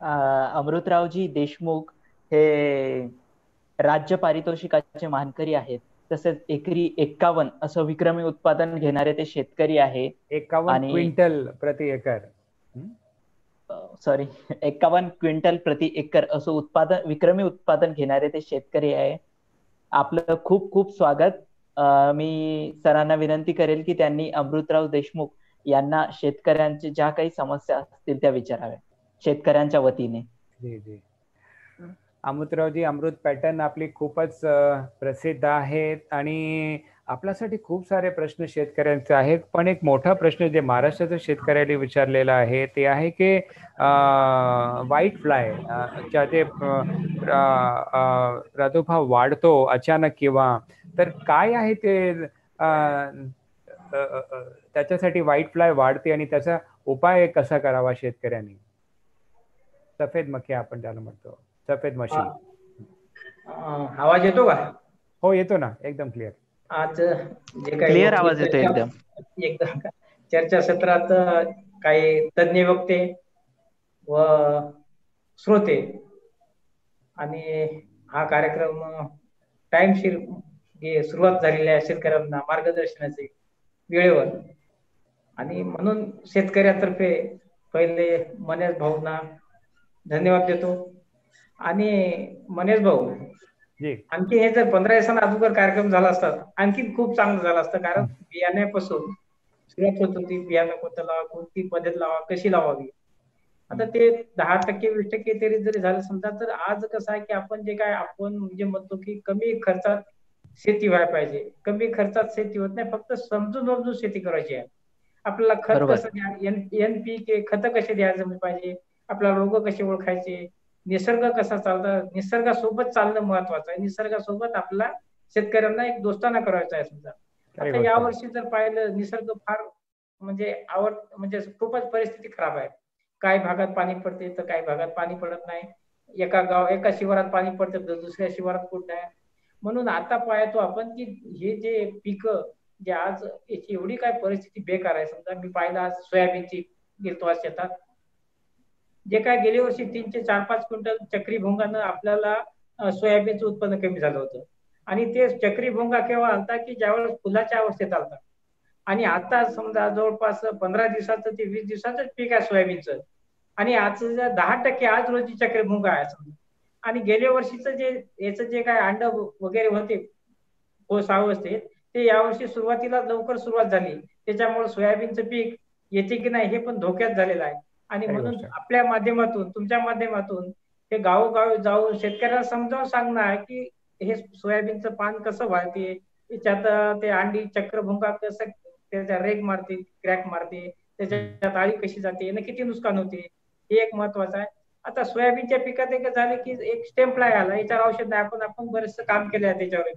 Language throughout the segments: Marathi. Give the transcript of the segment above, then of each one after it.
अमृतरावजी देशमुख हे राज्य पारितोषिकाचे मानकरी आहेत. तसेच एकरी एक्कावन्न असं विक्रमी उत्पादन घेणारे ते शेतकरी आहे. क्विंटल प्रति एकर. सॉरी एक्कावन्न क्विंटल प्रति एकर असं उत्पादन विक्रमी उत्पादन घेणारे ते शेतकरी आहे. आपलं खूप खूप स्वागत. मी सरांना विनंती करेल की त्यांनी अमृतराव देशमुख यांना शेतकऱ्यांच्या ज्या काही समस्या असतील त्या विचाराव्या शेतकऱ्यांच्या वतीने. जी जी. अमृतरावजी अमृत पॅटर्न आपली खूपच प्रसिद्ध आहेत आणि आपल्यासाठी खूप सारे प्रश्न शेतकऱ्यांचे आहेत. पण एक मोठा प्रश्न जे महाराष्ट्राच्या शेतकऱ्याने विचारलेला आहे ते आहे की व्हाईट फ्लाय च्या जे प्रादुर्भाव वाढतो अचानक किंवा तर काय आहे ते त्याच्यासाठी व्हाईट फ्लाय वाढते आणि त्याचा उपाय कसा करावा शेतकऱ्यांनी? सफेद मक्खी आपण त्याला म्हणतो. सफेद मशी आवाज येतो का? हो येतो ना. एकदम क्लिअर आज जे काही क्लिअर आवाज येतो एकदम. एकदम चर्चासत्रात काही तज्ञ वक्ते व श्रोते आणि हा कार्यक्रम टाइमशीर सुरुवात झालेल्या शेतकऱ्यांना मार्गदर्शनाचे वेळेवर. आणि म्हणून शेतकऱ्यातर्फे पहिले मनेश भाऊंना धन्यवाद देतो. आणि मनेश भाऊ आणखी हे जर पंधरा दिवसांना अगोदर कार्यक्रम झाला असता आणखी खूप चांगलं झालं असतं कारण बियाण्यापासून सुरुवात होत होती. बियाणं कोणतं लावा कोणती पद्धत लावा कशी लावावी? आता ते दहा टक्के वीस टक्के तरी जरी झालं समजा तर आज कसं आहे की आपण जे काय आपण म्हणजे म्हणतो की कमी खर्चात शेती व्हायला पाहिजे. कमी खर्चात शेती होत नाही फक्त समजून समजून शेती करायची आहे. आपल्याला खत कसं द्या एन पी के खत कसे द्यायला पाहिजे? आपल्याला रोग कसे ओळखायचे? निसर्ग कसा चालतं? निसर्गासोबत चालणं महत्वाचं आहे. निसर्गासोबत आपला शेतकऱ्यांना एक दोस्ताना करायचा आहे समजा. आता या वर्षी जर पाहिलं निसर्ग फार म्हणजे आवड म्हणजे खूपच परिस्थिती खराब आहे. काही भागात पाणी पडते तर काही भागात पाणी पडत नाही. एका गाव एका शिवारात पाणी पडतं तर दुसऱ्या शिवारात कुठं नाही म्हणून आता पाहतो आपण की हे जे पीक जे आज याची एवढी काय परिस्थिती बेकार आहे. समजा मी पाहिलं आज सोयाबीनची गेलतो आज शेतात. जे काय गेल्या वर्षी तीनशे चार पाच क्विंटल चक्री भोंगानं आपल्याला सोयाबीनचं उत्पन्न कमी झालं होतं. आणि ते चक्री भोंगा केव्हा आलता की ज्यावेळेस फुलाच्या अवस्थेत आलता. आणि आता समजा जवळपास पंधरा दिवसाचं ते वीस दिवसाचं पीक आहे सोयाबीनचं. आणि आज दहा टक्के आज रोजी चक्री भोंगा आहे समजा. आणि गेल्या वर्षीचं जे याचं जे काय अंड वगैरे होते कोस अवस्थेत ते यावर्षी सुरुवातीला लवकर सुरुवात झाली. त्याच्यामुळे सोयाबीनचं पीक येते की नाही हे पण धोक्यात झालेलं आहे. आणि म्हणून आपल्या माध्यमातून तुमच्या माध्यमातून हे गावोगावी जाऊन शेतकऱ्यांना समजावून सांगणार की हे सोयाबीनचं पान कसं वाढते त्याच्यात ते अंडी चक्रभुंगा कसं त्याच्या रेग मारते क्रॅक मारते त्याच्यात आळी कशी जाते? ना किती नुकसान होते? हे एक महत्वाचं आहे. आता सोयाबीनच्या पिकात एक झाले की एक स्टेम फ्लाय आला. याच्यावर औषध नाही. आपण आपण बरेचसं काम केलं आहे त्याच्यावर.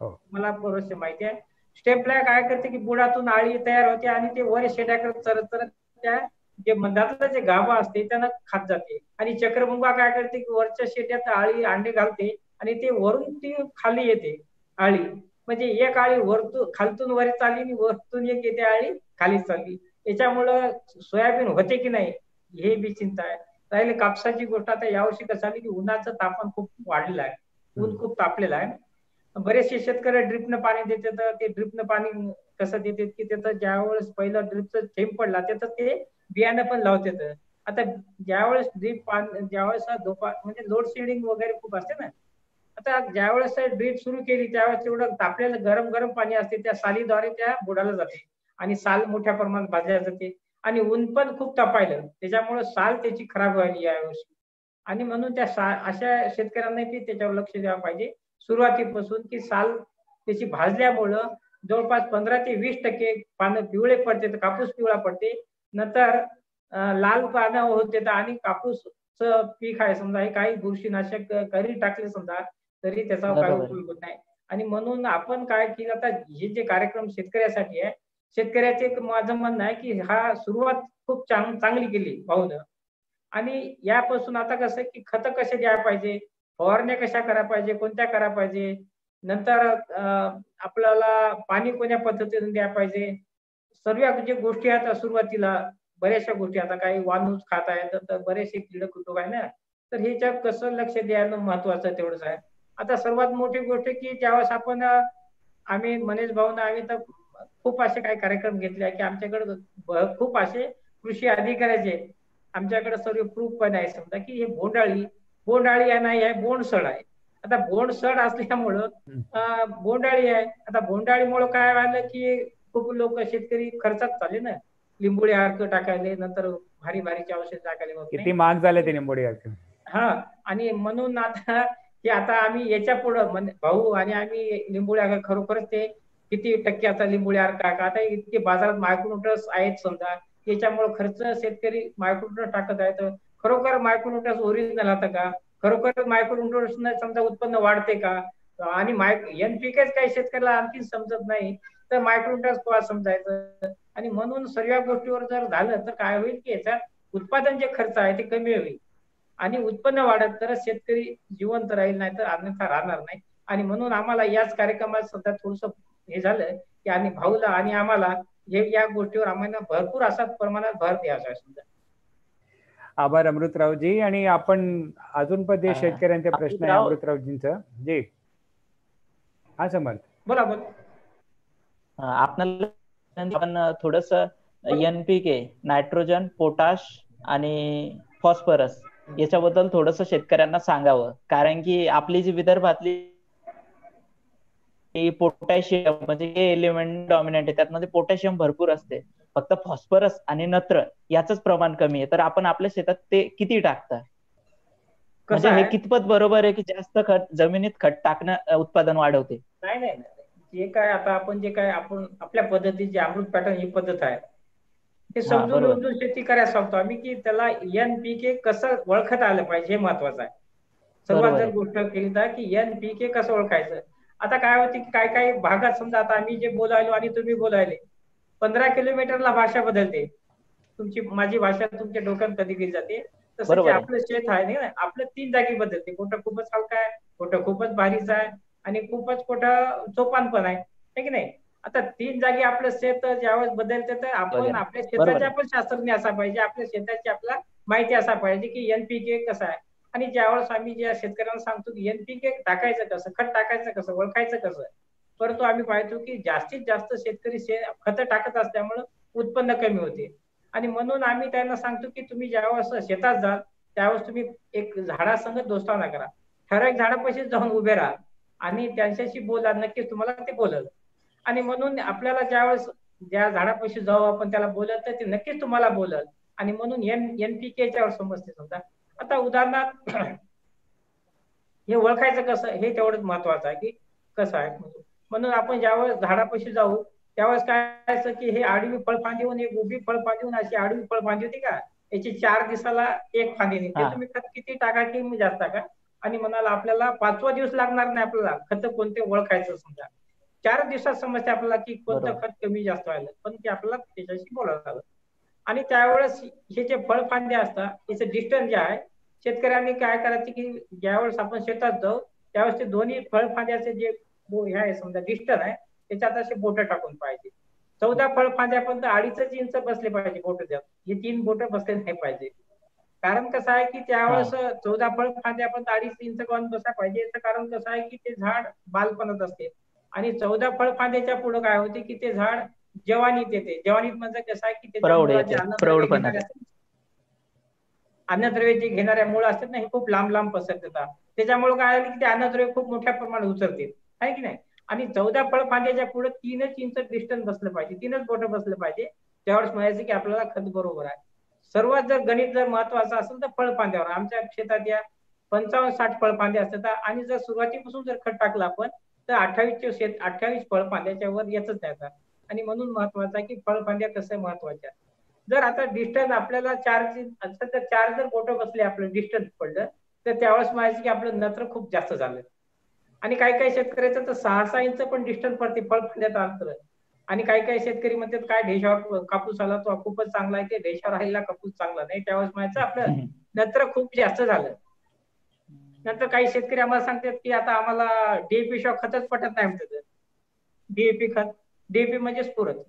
हो. मला बरेचसे माहिती आहे. स्टेम फ्लाय काय करते की बुडातून आळी तयार होते आणि ते वर शेड्याकडे चरत चरत त्या जे मंदातलं जे गाभा असते त्यांना खात जाते. आणि चक्रभुंगा काय करते की वरच्या शेट्यात आळी अंडे घालते आणि ते वरून ती खाली येते आळी. म्हणजे एक आळी वरतून खालतून वर चालली आणि वरतून एक येते आळी खाली चालली. याच्यामुळं सोयाबीन होते की नाही हे बी चिंता आहे. राहिले कापसाची गोष्ट आता यावर्षी कसं झाली की उन्हाचं तापमान खूप वाढलेलं आहे. ऊन खूप तापलेलं आहे. बरेचसे शेतकरी ड्रिपनं पाणी देतात तर ते ड्रिपनं पाणी कसं देते की त्याचं ज्यावेळेस पहिलं ड्रिपचं थेंब पडला त्याचं ते बियाणं पण लावते आता ज्यावेळेस ड्रीप पाणी ज्यावेळेस धोपा म्हणजे लोड शेडिंग वगैरे खूप असते ना आता ज्यावेळेस ड्रीप सुरू केली त्यावेळेस तेवढं तापलेलं गरम गरम पाणी असते त्या सालीद्वारे त्या बुडाला जाते आणि साल मोठ्या प्रमाणात भाजल्या जाते आणि ऊन पण खूप तपायलं त्याच्यामुळे साल त्याची खराब व्हायली यावर्षी आणि म्हणून त्या सा अशा शेतकऱ्यांना त्याच्यावर लक्ष द्यावं पाहिजे. सुरुवातीपासून की साल त्याची भाजल्यामुळं जवळपास पंधरा ते वीस टक्के पानं पिवळे पडते तर कापूस पिवळा पडते. नंतर लाल पानं होते आणि कापूस पीक आहे समजा हे काही बुरशीनाशक करी टाकले समजा तरी त्याचा काय उपयोग होत नाही. आणि म्हणून आपण काय केलं आता हे जे कार्यक्रम शेतकऱ्यासाठी आहे शेतकऱ्याचे एक माझं म्हणणं आहे की हा सुरुवात खूप चांगली केली भाऊन. आणि यापासून आता कसं की खत कसे द्यायला पाहिजे? फवारण्या कशा करा पाहिजे कोणत्या करा पाहिजे? नंतर आपल्याला पाणी कोण्या पद्धतीने द्यायला पाहिजे? सर्व जे गोष्टी आहेत सुरुवातीला बऱ्याचशा गोष्टी आता काही वानूस खात आहे तर बरेचसे कीडक कुटुंब आहे ना? तर ह्याच्यात कसं लक्ष द्यायला महत्वाचं तेवढंच आहे. आता सर्वात मोठी गोष्ट की ज्यावेळेस आपण आम्ही मनेश भाऊन आम्ही तर खूप असे काही कार्यक्रम घेतले की आमच्याकडे खूप असे कृषी अधिकाऱ्याचे आमच्याकडे सर्व प्रूफ पण आहे. समजा की हे भोंडाळी बोंडाळी आहे नाही आहे बोंडसड आहे. आता बोंडसड असल्यामुळं बोंडाळी आहे. आता बोंडाळीमुळं काय व्हायला की खूप लोक शेतकरी खर्चात चालले ना. लिंबोळी अर्क टाकायले नंतर भारी भारीचे औषध टाकायले किती महाग झाले ते लिंबोळी अर्क. हा आणि म्हणून आता की आता आम्ही याच्या पुढं भाऊ आणि आम्ही लिंबोळी अर्क खरोखरच ते किती टक्के आता लिंबोळी अर्क आता इतके बाजारात मायक्रोन्युट्रस आहेत समजा. त्याच्यामुळे खर्च शेतकरी मायक्रोन्युट्रस टाकत आहेत. खरोखर मायक्रोन्युट्रस ओरिजिनल आता का? खरोखर मायक्रोन्युट्रस समजा उत्पन्न वाढते का? आणि माय एनपीकेच काही शेतकऱ्याला आणखी समजत नाही तर मायक्रोन्युट्रस कोणा समजायचं? आणि म्हणून सर्व गोष्टीवर जर झालं तर काय होईल की याच्यात उत्पादन जे खर्च आहे ते कमी होईल. आणि उत्पन्न वाढत तर शेतकरी जिवंत राहील नाही तर अन्यथा राहणार नाही. आणि म्हणून आम्हाला याच कार्यक्रमात सध्या थोडस हे झालं की आणि भाऊला आणि आम्हाला हे या गोष्टीवर आम्हाला भरपूर असा प्रमाणात भर द्यायचा समजा. आभार अमृतरावजी. आणि आपण अजून पण ते शेतकऱ्यांचे प्रश्न आहे अमृतरावजींचं. जी. हा समर्थ बोला बोला आपल्याला आपण थोडस एनपीके नायट्रोजन पोटाश आणि फॉस्फरस याच्याबद्दल थोडस शेतकऱ्यांना सांगावं. कारण की आपली जी विदर्भातली पोटॅशियम म्हणजे हे एलिमेंट डॉमिनंट आहे. त्यातमध्ये पोटॅशियम भरपूर असते. फक्त फॉस्फरस आणि नत्र याच प्रमाण कमी आहे. तर आपण आपल्या शेतात ते किती टाकता? म्हणजे हे कितपत बरोबर आहे की जास्त खत जमिनीत खत टाकणं उत्पादन वाढवते? नाही नाही जे काय आता आपण जे काय आपण आपल्या पद्धतीत जे अमृत पॅटर्न ही पद्धत आहे हे समजून समजून शेती करायला सांगतो आम्ही की त्याला एन पीके कसं ओळखता आलं पाहिजे हे महत्वाचं आहे. सर्वात जर गोष्ट केली तर की एन पीके कसं ओळखायचं? आता काय होते की काय काय भागात समजा आता आम्ही जे बोलायलो आणि तुम्ही बोलायले पंधरा किलोमीटरला भाषा बदलते. तुमची माझी भाषा तुमच्या डोक्यात कधी कधी जाते? तसं आपलं शेत आहे ना आपलं तीन जागी बदलते. कुठं खूपच हलका आहे कुठं खूपच भारीच आहे आणि खूपच कुठं चोपान पण आहे. की नाही? आता तीन जागी आपलं शेत ज्यावेळेस बदलते तर आपण आपल्या शेताचे आपण शास्त्रज्ञ असा पाहिजे. आपल्या शेताची आपला माहिती असा पाहिजे की एनपीके कसं आहे. आणि ज्यावेळेस आम्ही ज्या शेतकऱ्यांना सांगतो की एनपीके टाकायचं कसं? खत टाकायचं कसं? ओळखायचं कसं? परंतु आम्ही पाहतो की जास्तीत जास्त शेतकरी खत टाकत असल्यामुळं उत्पन्न कमी होते. आणि म्हणून आम्ही त्यांना सांगतो की तुम्ही ज्यावेळेस शेतात जाल त्यावेळेस तुम्ही एक झाडासंग दोस्ताना करा. ठराविक झाडापाशी जाऊन उभे राहा आणि त्यांच्याशी बोला नक्कीच तुम्हाला ते बोलल. आणि म्हणून आपल्याला ज्यावेळेस ज्या झाडापाशी जाऊ आपण त्याला बोलत तर ते नक्कीच तुम्हाला बोलल. आणि म्हणून एन एनपीकेच्यावर समजते समजा. आता उदाहरणार्थ हे ओळखायचं कसं हे तेवढंच महत्वाचं आहे की कसं आहे. म्हणून आपण ज्यावेळेस झाडापाशी जाऊ त्यावेळेस काय असं की हे आडवी फळफांदी होऊन एक उभी फळफांदी होऊन अशी आडवी फळफांदी होती का? याची चार दिवसाला एक फांदी निघते तुम्ही खत किती टाका की जास्त टाका? आणि म्हणाला आपल्याला पाचवा दिवस लागणार नाही आपल्याला. खत कोणते ओळखायचं समजा. चार दिवसात समजते आपल्याला की कोणतं खत कमी जास्त व्हायला. पण ते आपल्याला त्याच्याशी बोलावं लागलं. आणि त्यावेळेस हे जे फळफांदे असतात याचं डिस्टन्स जे आहे शेतकऱ्यांनी काय करायचं की ज्यावेळेस आपण शेतात जाऊ त्यावेळेस ते दोन्ही फळफांद्याचे जे हे आहे समजा डिस्टन्स आहे त्याच्यात असे बोट टाकून पाहिजे. चौदा फळफांद्यापर्यंत अडीचच इंच बसले पाहिजे बोट द्या हे तीन बोट बसले नाही पाहिजे. कारण कसं आहे की त्यावेळेस चौदा फळ फांद्यापर्यंत अडीच इंच कॉन बसा पाहिजे. याचं कारण कसं आहे की ते झाड बालपणात असते. आणि चौदा फळ फांद्याच्या पुढे काय होते की ते झाड जवानीत येते. जवानीत म्हणजे कसं आहे की ते अन्नद्रव्य जे घेणाऱ्या मुळ असतात ना हे खूप लांब लांब पसरतात. त्याच्यामुळे काय की ते अन्नद्रव्य खूप मोठ्या प्रमाणात उचलते आहे की नाही? आणि चौदा फळफांद्याच्या पुढे तीनच इंच डिस्टन्स बसलं पाहिजे तीनच बोट बसलं पाहिजे. त्यावेळेस म्हणायचं की आपल्याला खत बरोबर आहे. सर्वात जर गणित जर महत्वाचं असेल तर फळपांद्यावर आमच्या शेतात या पंचावन्न साठ फळपांदे असतात. आणि जर सुरुवातीपासून जर खत टाकलं आपण तर अठ्ठावीसच्या शेत अठ्ठावीस फळपांद्याच्या वर येतच नाही आणि म्हणून महत्वाचं आहे की फळपांद्या कसं महत्त्वाच्या. जर आता डिस्टन्स आपल्याला चार असं तर चार जर बोट बसले आपलं डिस्टन्स पडलं तर त्यावेळेस म्हणायचं की आपलं नत्र खूप जास्त झालं. आणि काही काही शेतकऱ्याचं तर सहा सहा इंच पण डिस्टन्स पडते फळफांद्यात अंतर आणि काही काही शेतकरी म्हणतात काय ढेशावर कापूस आला तो खूपच चांगला आहे ते ढेशावर राहिला कापूस चांगला नाही. त्यावेळेस म्हणायचं आपलं नंतर खूप जास्त झालं. नंतर काही शेतकरी आम्हाला सांगतात की आता आम्हाला डीएपी शिवाय खतच पटत नाही म्हणतात. डीएपी खत डीएपी म्हणजे स्फुरत.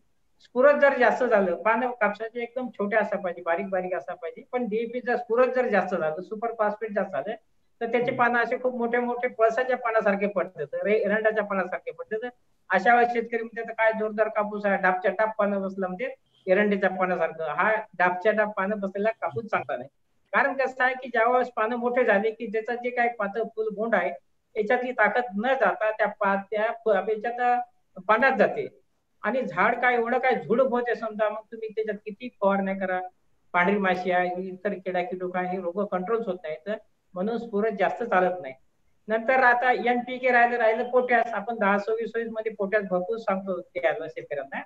स्फुरत जर जास्त झालं पानं कापसाचे एकदम छोटे असा पाहिजे बारीक बारीक असा पाहिजे पण डीएपी जर स्फुरत जर जास्त झालं सुपर फॉस्फेट जास्त झालं तर त्याचे पानं असे खूप मोठे मोठे पळसाच्या पानासारखे पडतात. एरंडाच्या पानासारखे पडतात. अशा वेळेस शेतकरी म्हणतात काय जोरदार कापूस आहे. डाबच्या डाब पानं बसलं म्हणजे एरंडीच्या पानासारखं. हा डाबच्या डाब पानं बसलेला कापूस चांगला नाही. कारण कसं आहे की ज्या वेळेस पानं मोठे झाले की त्याचं जे काही पातळ फुल बोंड आहे याच्यातली ताकद न जाता त्या त्या याच्यात पाण्यात जाते. आणि झाड काय एवढं काय झुडप होते समजा मग तुम्ही त्याच्यात किती फवारण्या करा. पांढरी माशी आहे इतर किडा किडूक हे रोग कंट्रोल होत नाहीत. म्हणून स्फुरत जास्त चालत नाही. नंतर आता एन पी के राहिलं राहिलं पोट्यास. आपण दहा सव्वीस सव्वीसमध्ये पोट्यास भरपूर सांगतो ते शेतकऱ्यांना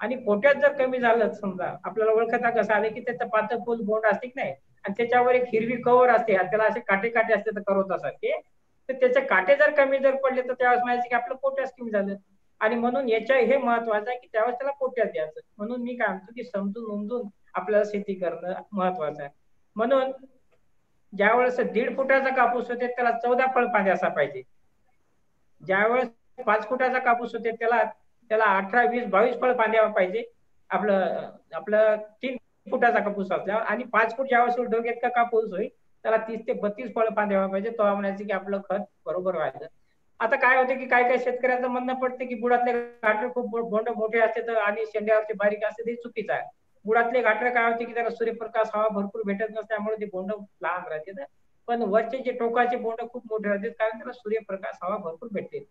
आणि पोट्यात जर कमी झालं समजा आपल्याला ओळखता कसं आलं की त्याचं पातळ फुल बोंड असते नाही? आणि त्याच्यावर एक हिरवी कवर असते त्याला असे काटे काटे असते तर करवत सारखे. तर त्याचे काटे जर कमी जर पडले तर त्यावेळेस माहिती की आपलं पोट्यास कमी झालं. आणि म्हणून याच्या हे महत्वाचं आहे की त्यावेळेस त्याला पोट्यात द्यायचं. म्हणून मी काय म्हणतो की समजून उमजून आपल्याला शेती करणं महत्वाचं आहे. म्हणून ज्या वेळेस दीड फुटाचा कापूस होते त्याला चौदा फळ पाणी असा पाहिजे. ज्या वेळेस पाच फुटाचा कापूस होते त्याला त्याला अठरा वीस बावीस फळ पाणी पाहिजे. आपलं आपलं तीन फुटाचा कापूस असल्यावर आणि पाच फूट ज्यावेळेस डोक्यात का कापूस होईल त्याला तीस ते बत्तीस फळ पाणी पाहिजे. तो म्हणायचं की आपलं खत बरोबर व्हायचं आता काय होतं की काय काय शेतकऱ्यांचं म्हणणं पडतं की बुडातले घाटर खूप बोंड मोठे असते तर आणि शेंड्यावरचे बारीक असते ते चुकीचं आहे. मुळातले घाटर काय होते की त्याला सूर्यप्रकाश हवा भरपूर भेटत नसल्यामुळे ते बोंड लहान राहते पण वरचे जे टोकाचे बोंड खूप मोठे राहतात कारण त्याला सूर्यप्रकाश हवा भरपूर भेटते.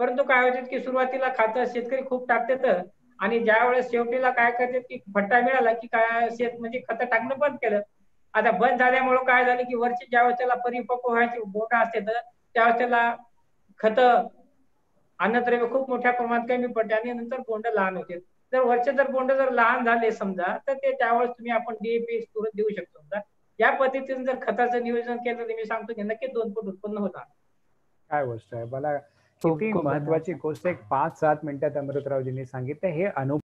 परंतु काय होते की सुरुवातीला खातं शेतकरी खूप टाकतात आणि ज्या वेळेस शेवटीला काय करतात की भट्टा मिळाला की काय शेत म्हणजे खतं टाकणं बंद केलं. आता बंद झाल्यामुळे काय झालं की ज्या वेळेस त्याला परिपक्व व्हायचे बोट असते तर त्यावेळेस त्याला खत अन्नद्रव्य खूप मोठ्या प्रमाणात कमी पडते आणि नंतर बोंड लहान होते जर वरचे जर बोंड जर लहान झाले समजा तर ते त्यावेळेस तुम्ही आपण डीएपी तुरंत देऊ शकतो. समजा या पद्धतीने जर खताचं नियोजन केलं तर मी सांगतो की नक्की दोन फूट उत्पन्न होणार. काय गोष्ट आहे? मला किती महत्वाची गोष्ट एक पाच सात मिनिटात अमृतरावजींनी सांगितलं. हे अनुभव